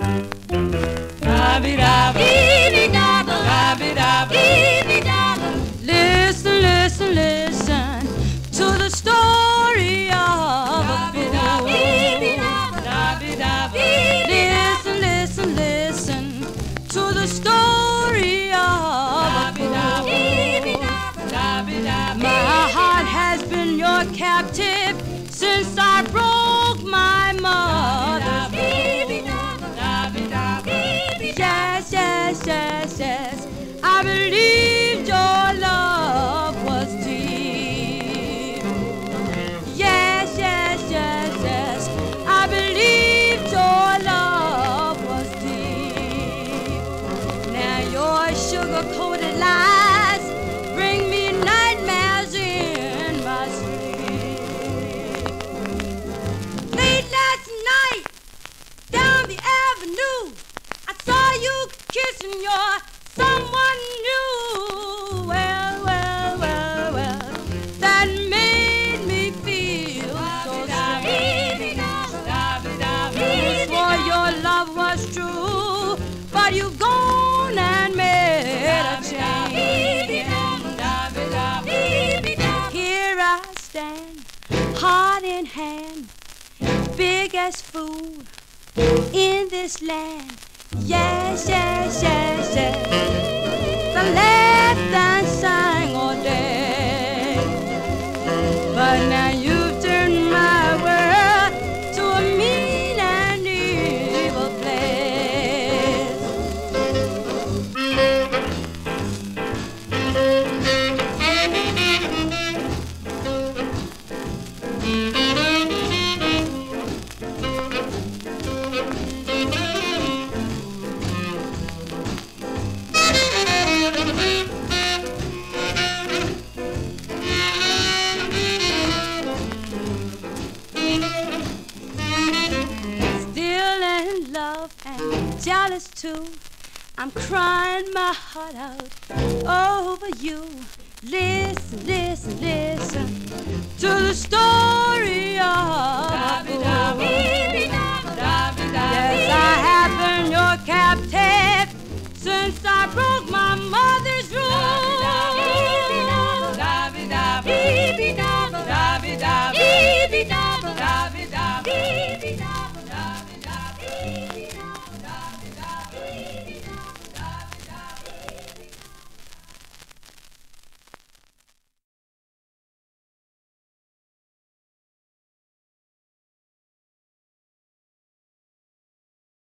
Listen, listen, listen to the story of a fool. Listen, listen, listen to the story of a fool. My heart has been your captive since I broke yes. I believed your love was deep. Yes, yes, yes, yes. I believed your love was deep. Now your sugar-coated lies bring me nightmares in my sleep. Late last night, down the avenue, I saw you kissing your someone new. Well, well, well, well, that made me feel so sweet. Swore your love was true, but you gone and made a change. Here I stand, heart in hand, big as food in this land. Yes, yes, yes, yes. The laughed jealous too. I'm crying my heart out over you. Listen, listen, listen to the story